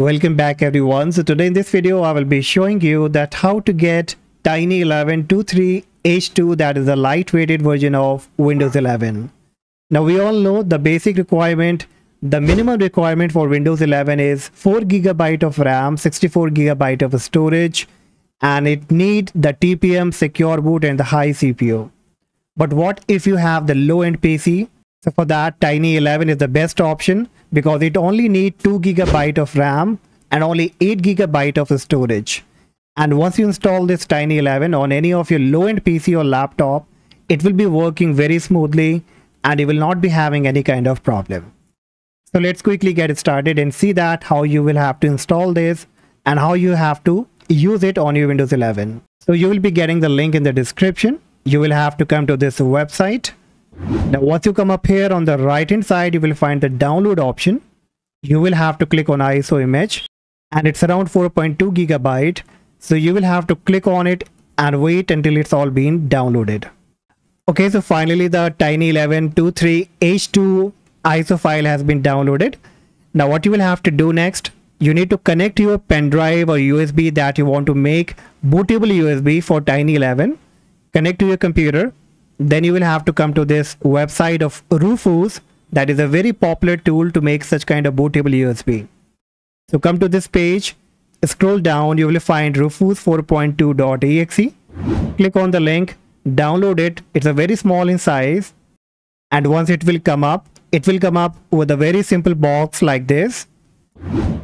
Welcome back everyone. So today in this video I will be showing you that how to get Tiny 11 23H2 that is a lightweighted version of Windows 11. Now we all know the basic requirement the minimum requirement for Windows 11 is 4 gigabyte of RAM, 64 gigabyte of storage and it need the TPM secure boot and the high CPU. But what if you have the low end PC? So for that Tiny 11 is the best option because it only need 2 gigabyte of RAM and only 8 gigabyte of storage. And once you install this Tiny 11 on any of your low-end PC or laptop, it will be working very smoothly and you will not be having any kind of problem. So let's quickly get it started and see that how you will have to install this and how you have to use it on your Windows 11. So you will be getting the link in the description. You will have to come to this website now once you come up here on the right hand side, you will find the download option. You will have to click on ISO image and it's around 4.2 gigabyte. So you will have to click on it and wait until it's all been downloaded. Okay, so finally the Tiny1123H2 ISO file has been downloaded. Now what you will have to do next, you need to connect your pen drive or USB that you want to make bootable USB for Tiny 11. Connect to your computer then you will have to come to this website of Rufus that is a very popular tool to make such kind of bootable USB. So come to this page, scroll down, you will find Rufus 4.2.exe. Click on the link, download it. It's a very small in size. And once it will come up, it will come up with a very simple box like this.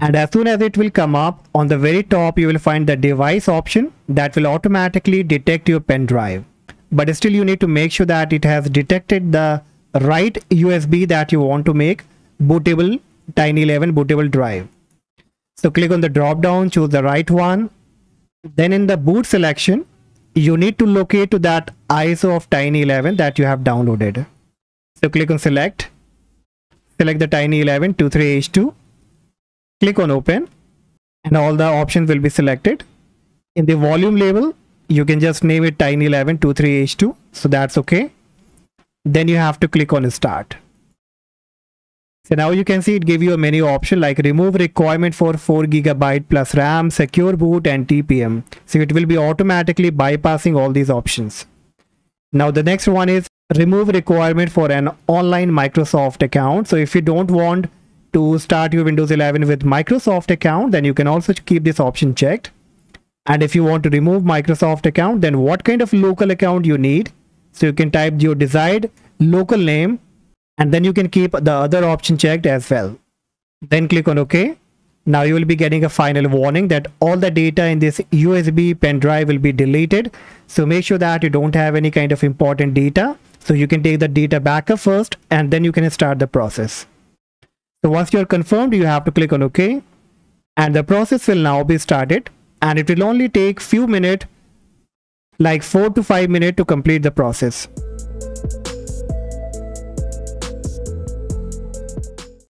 And as soon as it will come up, on the very top, you will find the device option that will automatically detect your pen drive but still you need to make sure that it has detected the right USB that you want to make bootable Tiny 11 bootable drive. So click on the drop down, choose the right one. Then in the boot selection, you need to locate to that ISO of Tiny 11 that you have downloaded. So click on select, select the Tiny 11 23H2, click on open and all the options will be selected. In the volume label, you can just name it tiny 11 23h2 so that's okay. Then you have to click on start. So now you can see it give you a menu option like remove requirement for 4 gigabyte plus ram secure boot and tpm so it will be automatically bypassing all these options. Now the next one is remove requirement for an online microsoft account. So if you don't want to start your windows 11 with microsoft account then you can also keep this option checked and if you want to remove Microsoft account, then what kind of local account you need. So you can type your desired local name and then you can keep the other option checked as well. Then click on OK. Now you will be getting a final warning that all the data in this USB pen drive will be deleted. So make sure that you don't have any kind of important data. So you can take the data backup first and then you can start the process. So once you're confirmed, you have to click on OK and the process will now be started and it will only take few minutes like 4 to 5 minutes to complete the process.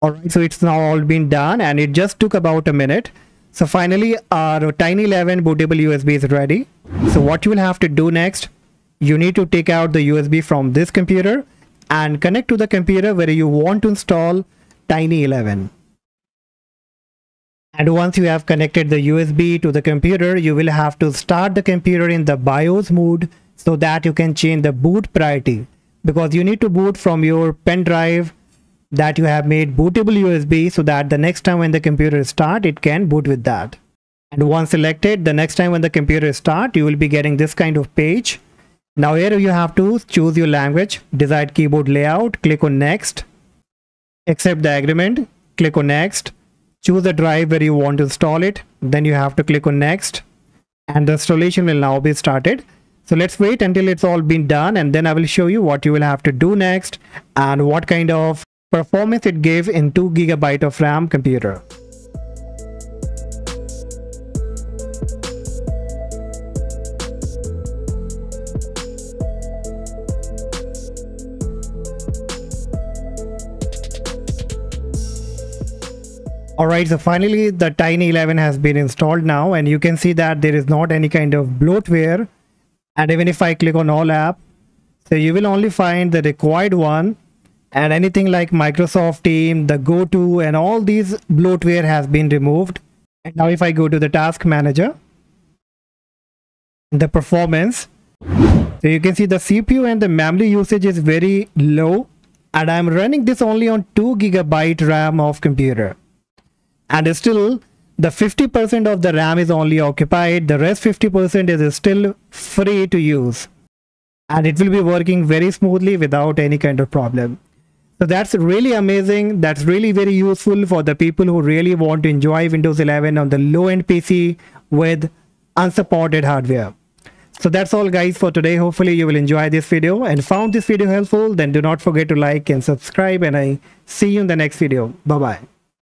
Alright, so it's now all been done and it just took about a minute. So finally our Tiny 11 bootable USB is ready. So what you will have to do next, you need to take out the USB from this computer and connect to the computer where you want to install Tiny 11. And once you have connected the USB to the computer, you will have to start the computer in the BIOS mode so that you can change the boot priority because you need to boot from your pen drive that you have made bootable USB so that the next time when the computer start, it can boot with that. And once selected, the next time when the computer start, you will be getting this kind of page. Now here you have to choose your language, desired keyboard layout, click on next, accept the agreement, click on next, choose the drive where you want to install it. Then you have to click on next. And the installation will now be started. So let's wait until it's all been done and then i will show you what you will have to do next and what kind of performance it gave in 2 gigabyte of ram computer Alright, so finally the Tiny 11 has been installed now and you can see that there is not any kind of bloatware. And even if I click on all app, so you will only find the required one. And anything like Microsoft Team, the GoTo and all these bloatware has been removed. And now if I go to the task manager, the performance, so you can see the CPU and the memory usage is very low. And I'm running this only on 2 gigabyte RAM of computer. And still the 50% of the RAM is only occupied, the rest 50% is still free to use. And it will be working very smoothly without any kind of problem. So that's really amazing. That's really very useful for the people who really want to enjoy Windows 11 on the low-end PC with unsupported hardware. So that's all guys for today. Hopefully you will enjoy this video and found this video helpful. Then do not forget to like and subscribe and I see you in the next video. Bye-bye.